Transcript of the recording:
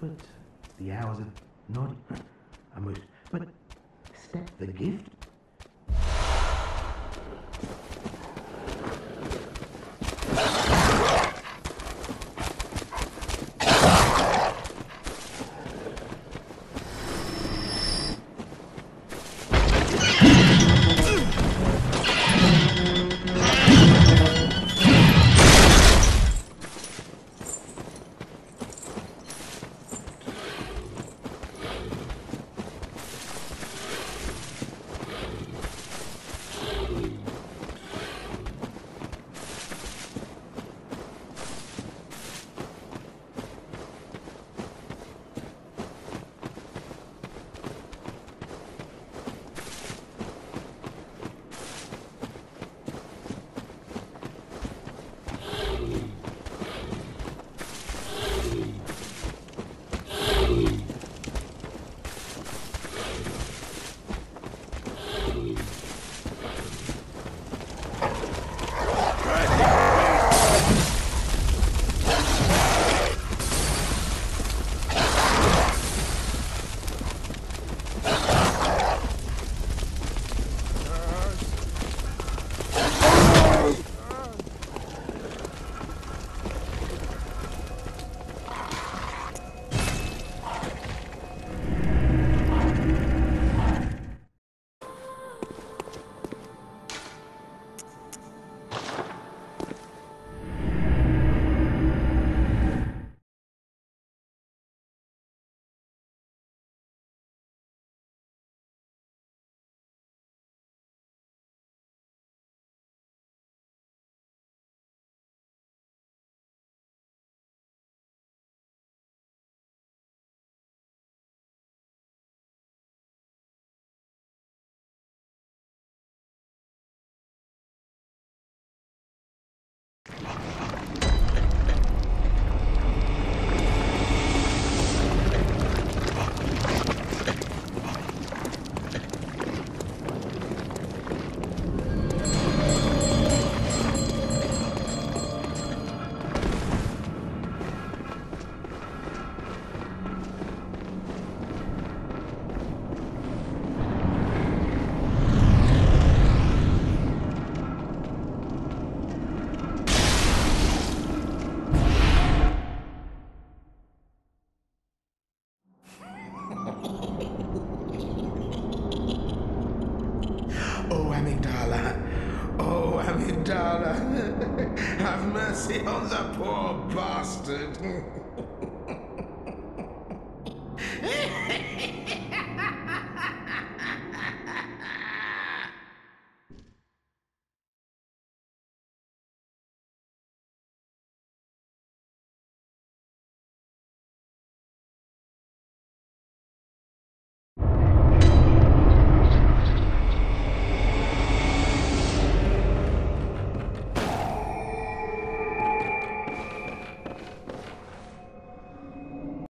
But the hours are not. I must. But step the gift Amygdala. Have mercy on the poor bastard.